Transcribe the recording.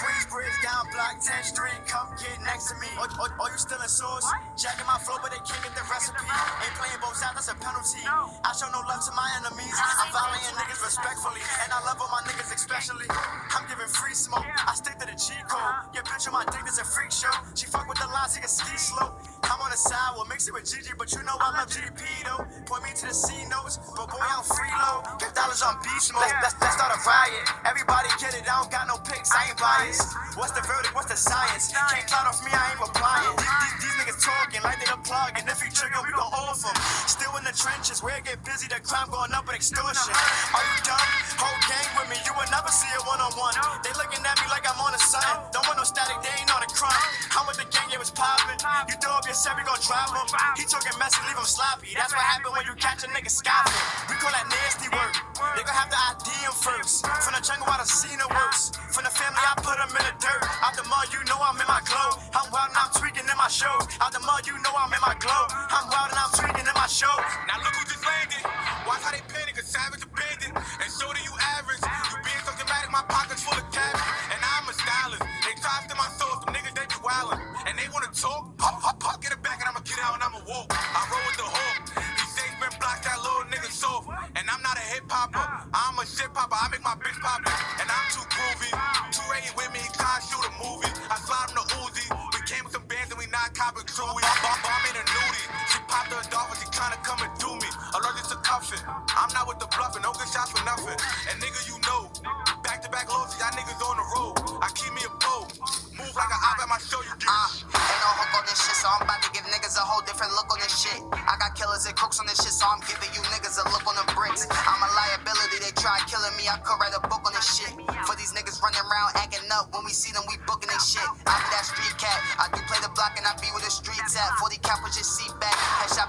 Queensbridge down block 10th Street, come get next to me. Or, or, or you still in source? Jacking my flow, but they can't get the recipe. Ain't playing both sides, that's a penalty. I show no love to my enemies. I'm violating niggas respectfully, and I love all my niggas especially. I'm giving free smoke, I stick to the G code. Uh-huh. Your bitch on my dick is a freak show. She fuck with the lines, take a ski slope. I'm on the side, we'll mix it with Gigi, but you know I love GDP though. Point me to the C notes, but boy, I'm oh. free low. Dollars on beast mode. Let's, let's start a riot. Everybody get it, I don't got no pics, I ain't biased. What's the verdict? What's the science? Can't cloud off me, I ain't replying. These, these, niggas talking like they the plug, and if you trigger, we gon' off them. Still in the trenches, where get busy, the crime going up with extortion. Are you dumb? Whole gang with me, you will never see it one on one. Your set, we gon' drop him. He talking messy, leave him sloppy. That's what happen when you catch a nigga scoffing. We call that nasty work. They gon' have to ID him first. From the jungle, I done seen it worse. From the family, I put him in the dirt. Out the mud, you know I'm in my glow. I'm wild and I'm tweaking in my show. Out the mud, you know I'm in my glow. I'm wild and I'm tweaking in my show. Now look who just landed. Watch how they panic, a savage not copping crewy. Bomb, bomb in a nudie. She popped her dog, but she tryna come and do me. Allergic to cuffing. I'm not with the bluffing, no good shots for nothing. And nigga, you know. Back to back lows, y'all niggas on the road. I keep me a bow. Move like an op at my show, you get ah, on this shit, so I'm about to give niggas a whole different look on this shit. I got killers and crooks on this shit, so I'm giving you niggas a look on the bricks. I'm a liability, they try killing me, I could write a book on this shit. For these niggas running around acting up, when we see them, we booking this shit. I be that I be where the streets at. 40 cap, with your seat back. Headshot,